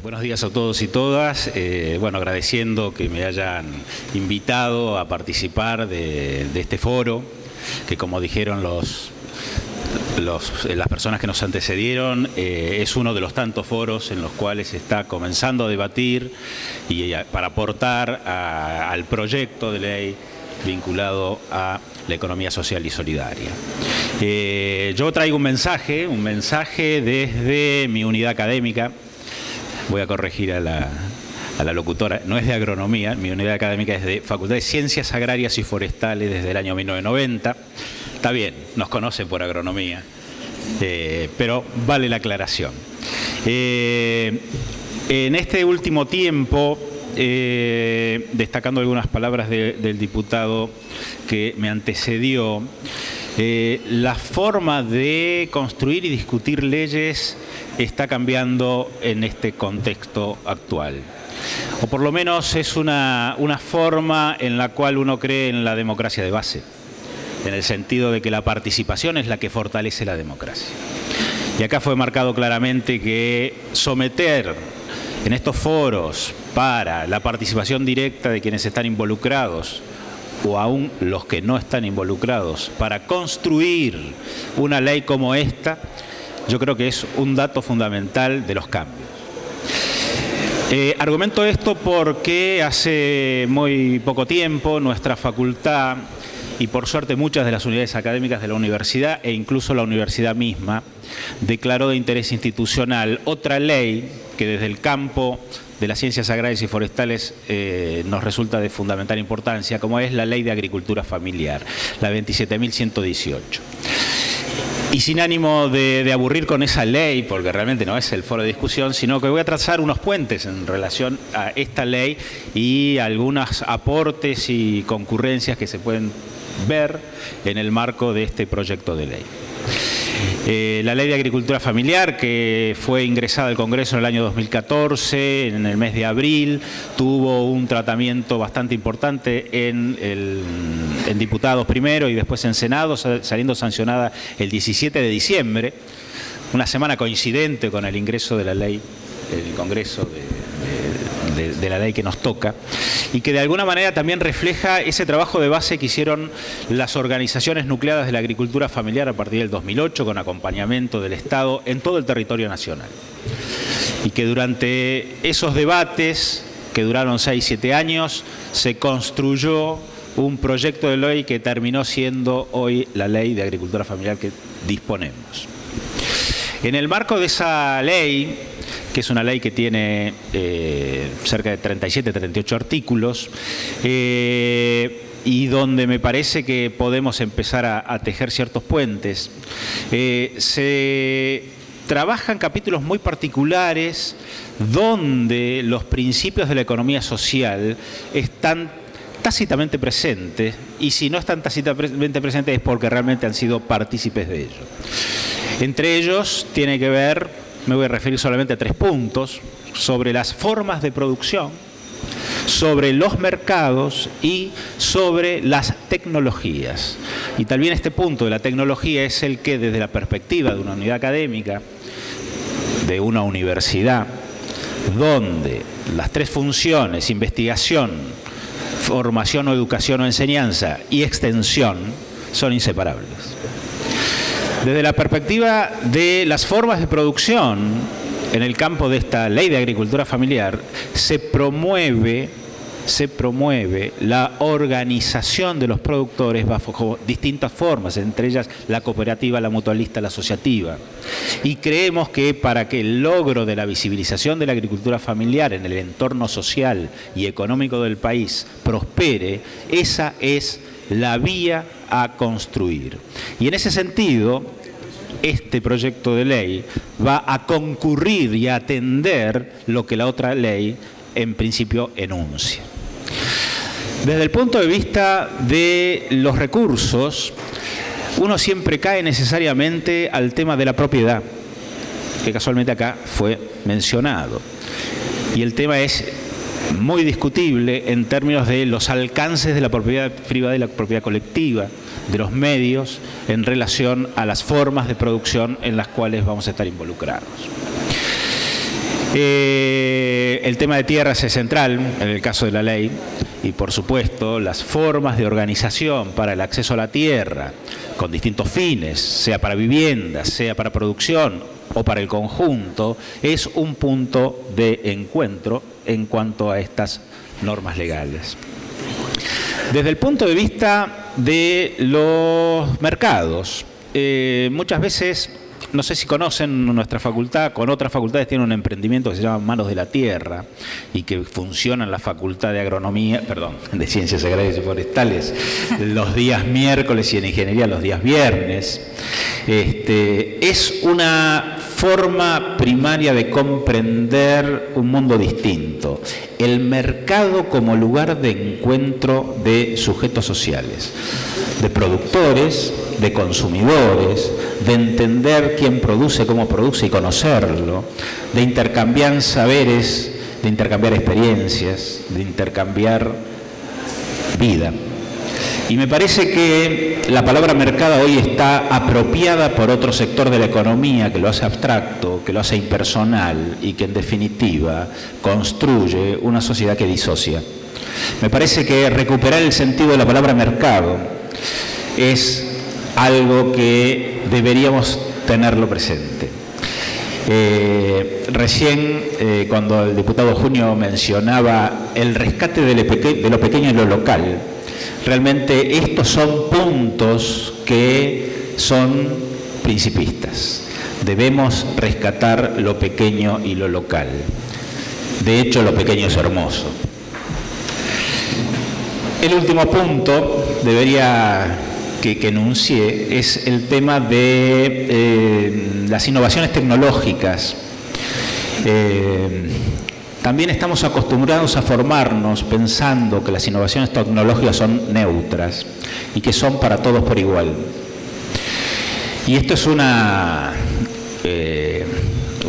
Buenos días a todos y todas. Eh, bueno, agradeciendo que me hayan invitado a participar de, este foro, que como dijeron los, las personas que nos antecedieron, eh, es uno de los tantos foros en los cuales se está comenzando a debatir y para aportar al proyecto de ley vinculado a la economía social y solidaria. Eh, yo traigo un mensaje, un mensaje desde mi unidad académica, voy a corregir a la, locutora, no es de agronomía, mi unidad académica es de Facultad de Ciencias Agrarias y Forestales desde el año 1990. Está bien, nos conoce por agronomía, eh, pero vale la aclaración. Eh, en este último tiempo, eh, destacando algunas palabras del diputado que me antecedió, la forma de construir y discutir leyes está cambiando en este contexto actual. O por lo menos es una, forma en la cual uno cree en la democracia de base, en el sentido de que la participación es la que fortalece la democracia. Y acá fue marcado claramente que someter en estos foros para la participación directa de quienes están involucrados o aún los que no están involucrados para construir una ley como esta, yo creo que es un dato fundamental de los cambios. Eh, argumento esto porque hace muy poco tiempo nuestra facultad y por suerte muchas de las unidades académicas de la universidad e incluso la universidad misma declaró de interés institucional otra ley que desde el campo de las ciencias agrarias y forestales eh, nos resulta de fundamental importancia, como es la ley de agricultura familiar, la 27.118. Y sin ánimo de, aburrir con esa ley, porque realmente no es el foro de discusión, sino que voy a trazar unos puentes en relación a esta ley y algunos aportes y concurrencias que se pueden ver en el marco de este proyecto de ley. Eh, la ley de agricultura familiar, que fue ingresada al Congreso en el año 2014, en el mes de abril, tuvo un tratamiento bastante importante en, en diputados primero y después en Senado, saliendo sancionada el 17 de diciembre, una semana coincidente con el ingreso de la ley el Congreso de, de, la ley que nos toca, y que de alguna manera también refleja ese trabajo de base que hicieron las organizaciones nucleadas de la agricultura familiar a partir del 2008, con acompañamiento del Estado en todo el territorio nacional. Y que durante esos debates, que duraron 6-7 años, se construyó un proyecto de ley que terminó siendo hoy la ley de agricultura familiar que disponemos. En el marco de esa ley, que es una ley que tiene eh, cerca de 37, 38 artículos, eh, y donde me parece que podemos empezar a, tejer ciertos puentes. Eh, se trabajan capítulos muy particulares donde los principios de la economía social están tácitamente presentes y si no están tácitamente presentes es porque realmente han sido partícipes de ello. Entre ellos tiene que ver me voy a referir solamente a tres puntos, sobre las formas de producción, sobre los mercados y sobre las tecnologías. Y también este punto de la tecnología es el que desde la perspectiva de una unidad académica, de una universidad, donde las tres funciones, investigación, formación o educación o enseñanza y extensión, son inseparables. Desde la perspectiva de las formas de producción, en el campo de esta ley de agricultura familiar, se promueve se promueve la organización de los productores bajo distintas formas, entre ellas la cooperativa, la mutualista, la asociativa. Y creemos que para que el logro de la visibilización de la agricultura familiar en el entorno social y económico del país prospere, esa es la vía a construir. Y en ese sentido, este proyecto de ley va a concurrir y a atender lo que la otra ley en principio enuncia. Desde el punto de vista de los recursos, uno siempre cae necesariamente al tema de la propiedad, que casualmente acá fue mencionado. Y el tema es muy discutible en términos de los alcances de la propiedad privada y la propiedad colectiva, de los medios en relación a las formas de producción en las cuales vamos a estar involucrados. Eh, el tema de tierras es central en el caso de la ley y por supuesto las formas de organización para el acceso a la tierra con distintos fines, sea para viviendas, sea para producción o para el conjunto, es un punto de encuentro en cuanto a estas normas legales. Desde el punto de vista de los mercados, eh, muchas veces no sé si conocen nuestra facultad, con otras facultades tiene un emprendimiento que se llama Manos de la Tierra y que funciona en la Facultad de Agronomía, perdón, de Ciencias Agrarias y Forestales, los días miércoles y en Ingeniería los días viernes. Este, es una forma primaria de comprender un mundo distinto, el mercado como lugar de encuentro de sujetos sociales, de productores, de consumidores, de entender quién produce, cómo produce y conocerlo, de intercambiar saberes, de intercambiar experiencias, de intercambiar vida. Y me parece que la palabra mercado hoy está apropiada por otro sector de la economía que lo hace abstracto, que lo hace impersonal y que en definitiva construye una sociedad que disocia. Me parece que recuperar el sentido de la palabra mercado es algo que deberíamos tenerlo presente. Eh, recién, eh, cuando el diputado Junio mencionaba el rescate de lo pequeño y lo local, realmente estos son puntos que son principistas. Debemos rescatar lo pequeño y lo local. De hecho, lo pequeño es hermoso. El último punto debería que, que enuncié es el tema de eh, las innovaciones tecnológicas. Eh, también estamos acostumbrados a formarnos pensando que las innovaciones tecnológicas son neutras y que son para todos por igual. Y esto es una eh,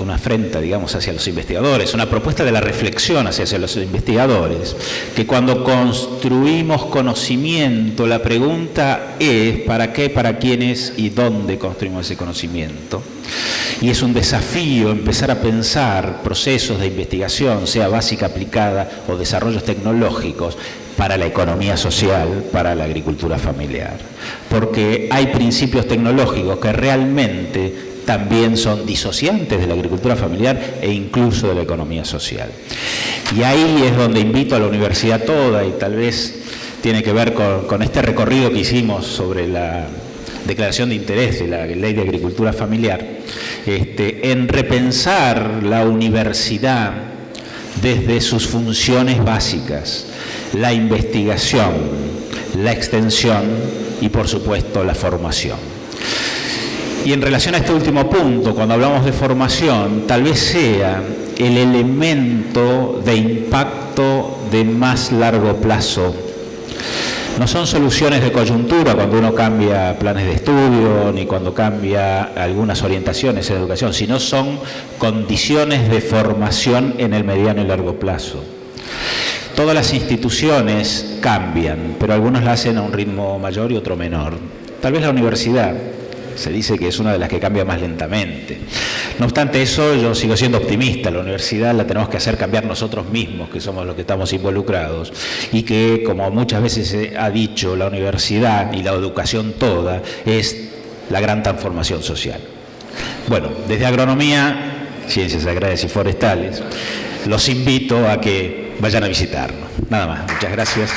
una afrenta, digamos, hacia los investigadores, una propuesta de la reflexión hacia los investigadores, que cuando construimos conocimiento, la pregunta es ¿para qué, para quiénes y dónde construimos ese conocimiento? Y es un desafío empezar a pensar procesos de investigación, sea básica, aplicada o desarrollos tecnológicos, para la economía social, para la agricultura familiar. Porque hay principios tecnológicos que realmente también son disociantes de la agricultura familiar e incluso de la economía social. Y ahí es donde invito a la universidad toda y tal vez tiene que ver con, este recorrido que hicimos sobre la declaración de interés de la ley de agricultura familiar, este, en repensar la universidad desde sus funciones básicas, la investigación, la extensión y por supuesto la formación. Y en relación a este último punto, cuando hablamos de formación, tal vez sea el elemento de impacto de más largo plazo. No son soluciones de coyuntura cuando uno cambia planes de estudio ni cuando cambia algunas orientaciones en educación, sino son condiciones de formación en el mediano y largo plazo. Todas las instituciones cambian, pero algunos la hacen a un ritmo mayor y otro menor. Tal vez la universidad se dice que es una de las que cambia más lentamente. No obstante eso, yo sigo siendo optimista. La universidad la tenemos que hacer cambiar nosotros mismos, que somos los que estamos involucrados, y que, como muchas veces se ha dicho, la universidad y la educación toda es la gran transformación social. Bueno, desde agronomía, ciencias agrarias y forestales, los invito a que vayan a visitarnos. Nada más. Muchas gracias.